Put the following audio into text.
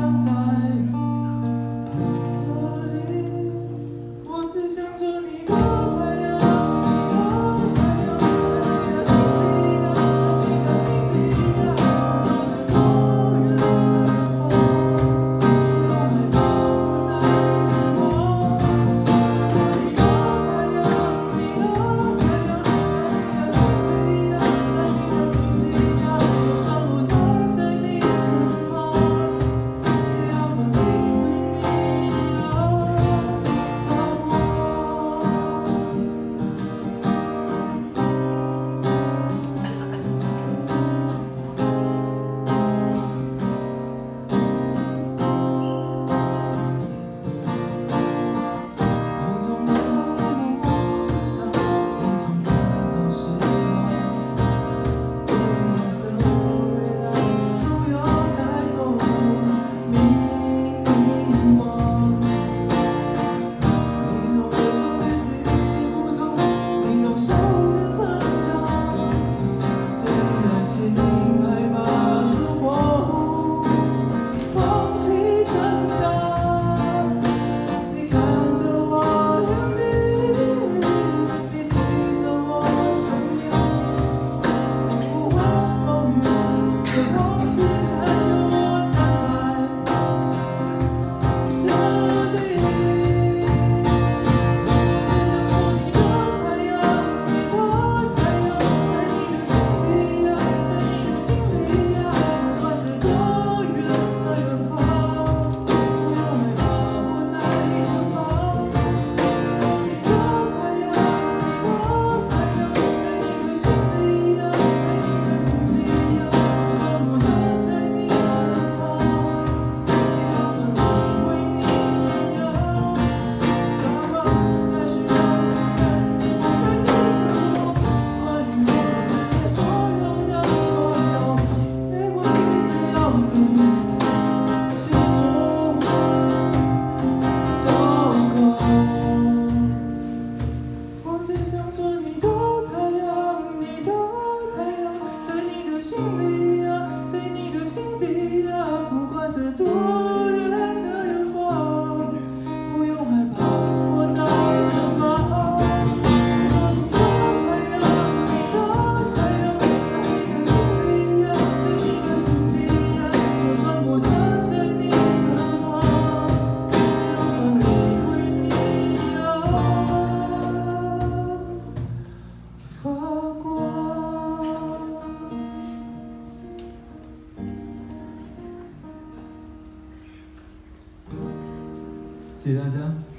sometimes 心里呀在你的心底呀不管是多谢谢大家。